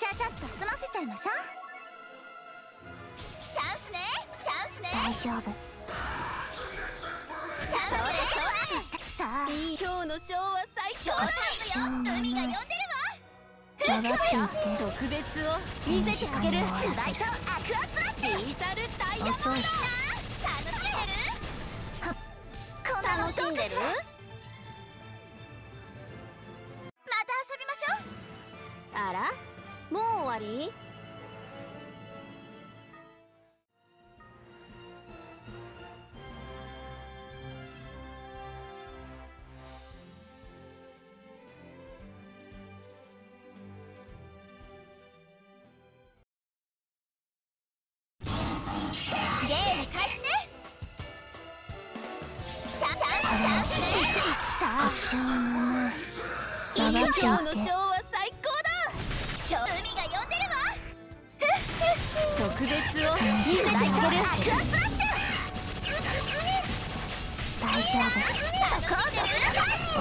ちゃちゃっと済ませちゃいましょう。チャンスねチャンスね。大丈夫。チャンスね。さあ今日のショーは最ショータイムよ海が呼ん。でるわ下がっていて特別を見せてあげるスバイトアクアスラッシュシーサルタイヤ遅い楽しん。でるこん。なの楽しん。でるまた遊びましょうあらもう終わり？さあ今日のショーては最高ショー海が呼んでるわ。特別を見せてあスバイトアクアスラッシュ大丈楽しんでる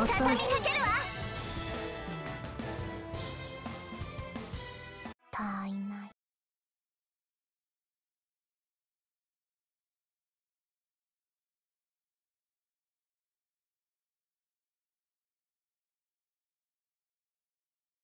遅い畳みかけるわ。夫たい